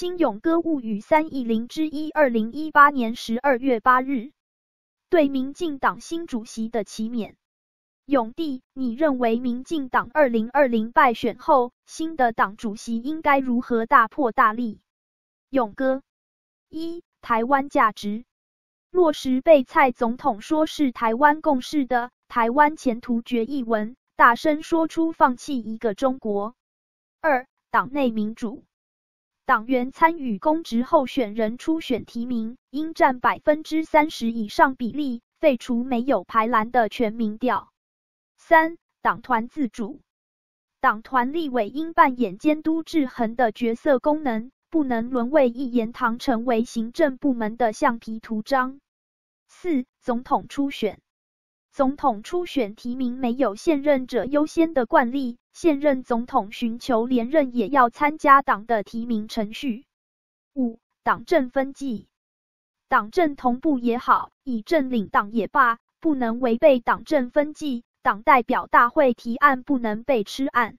新勇歌物语三一零之一，二零一八年十二月八日，对民进党新主席的启勉。永帝，你认为民进党二零二零败选后，新的党主席应该如何大破大立？勇哥，一、台湾价值落实被蔡总统说是台湾共识的台湾前途决议文，大声说出放弃一个中国。二、党内民主。党员参与公职候选人初选提名，应占百分之三十以上比例，废除没有排栏的全民调。三、党团自主，党团立委应扮演监督制衡的角色功能，不能沦为一言堂，成为行政部门的橡皮图章。四、总统初选，总统初选提名没有现任者优先的惯例。现任总统寻求连任也要参加党的提名程序。五、党政分际，党政同步也好，以政领党也罢，不能违背党政分际。党代表大会提案不能被吃案。